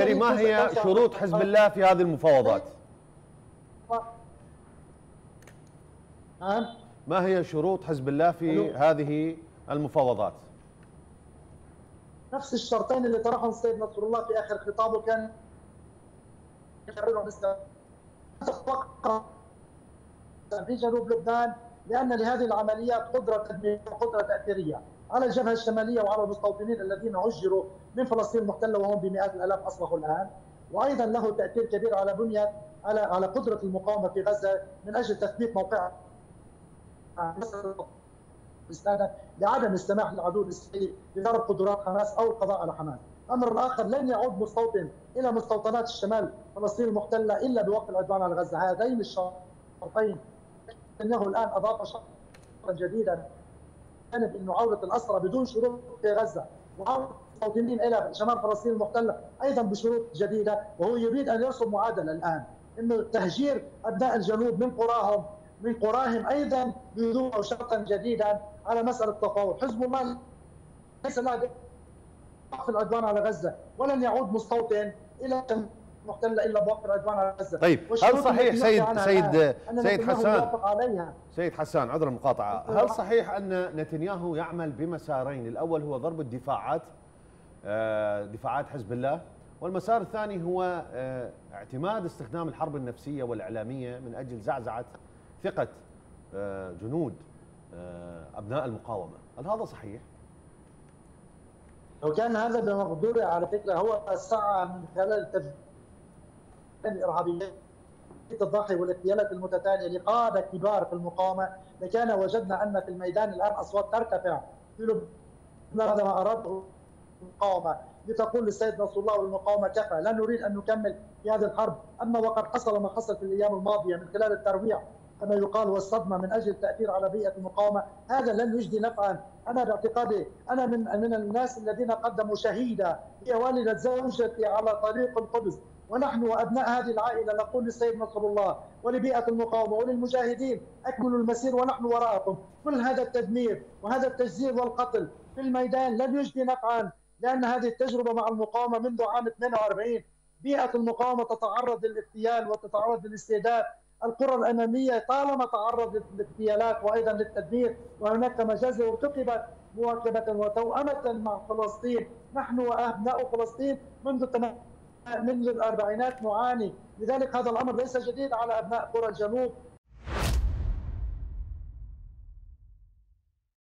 عسكري ما هي شروط حزب الله في هذه المفاوضات؟ نعم ما هي شروط حزب الله في هذه المفاوضات؟ نفس الشرطين اللي طرحهم السيد نصر الله في آخر خطابه كان في جنوب لبنان لأن لهذه العمليات قدرة تدميريه وقدرة تأثيرية على الجبهة الشمالية وعلى المستوطنين الذين هجروا من فلسطين المحتلة وهم بمئات الألاف أصبحوا الآن وأيضا له تأثير كبير على بنيه على على قدرة المقاومة في غزة من أجل تثبيت موقعها لعدم السماح للعدو الإسرائيلي بضرب قدرات حماس أو القضاء على حماس. الامر الآخر لن يعود مستوطن إلى مستوطنات الشمال فلسطين المحتلة إلا بوقف العدوان على غزة، هذين الشرطين نتنياهو الآن أضاف شرطا جديدا جانب إنه عودة الأسرى بدون شروط في غزة وعودة المستوطنين إلى شمال فلسطين المحتله أيضا بشروط جديدة وهو يريد أن يرسم معادلة الآن. إنه تهجير أبناء الجنوب من قراهم من قراهم أيضا بيوضعوا شرطا جديدا على مسألة التفاوض، حزب الله ليس له في العدوان على غزة ولن يعود مستوطن إلى محتله إلا بوقف العدوان على غزه طيب هل صحيح سيد سيد سيد حسان؟ سيد حسان عذر المقاطعة. هل صحيح أن نتنياهو يعمل بمسارين؟ الأول هو ضرب الدفاعات آه، دفاعات حزب الله. والمسار الثاني هو آه، اعتماد استخدام الحرب النفسية والإعلامية من أجل زعزعة ثقة آه، جنود أبناء المقاومة. هل هذا صحيح؟ لو كان هذا بمقدورة على فكرة هو سعى من خلال الارهابيين الضحي والاغتيالات المتتالية لقادة كبار في المقاومة لكان وجدنا أن في الميدان الآن أصوات ترتفع. في لبنان هذا ما اراده المقاومة. لتقول للسيد نصر الله والمقاومة كفى لا نريد أن نكمل في هذه الحرب. أما وقد حصل ما حصل في الأيام الماضية من خلال الترويع كما يقال والصدمة من أجل التاثير على بيئة المقاومة هذا لن يجدي نفعا. أنا باعتقادي أنا من من الناس الذين قدموا شهيده هي والدة زوجتي على طريق القدس. ونحن وأبناء هذه العائلة نقول للسيد نصر الله ولبيئة المقاومة وللمجاهدين اكملوا المسير ونحن وراءكم، كل هذا التدمير وهذا التجزير والقتل في الميدان لن يجدي نفعا لأن هذه التجربة مع المقاومة منذ عام 42 بيئة المقاومة تتعرض للاغتيال وتتعرض للاستهداف. القرى الأمامية طالما تعرضت للاغتيالات وأيضا للتدمير وهناك مجازر ارتكبت مواكبة وتوأمة مع فلسطين. نحن وأبناء فلسطين منذ منذ الأربعينات نعاني لذلك هذا الأمر ليس جديد على أبناء قرى الجنوب.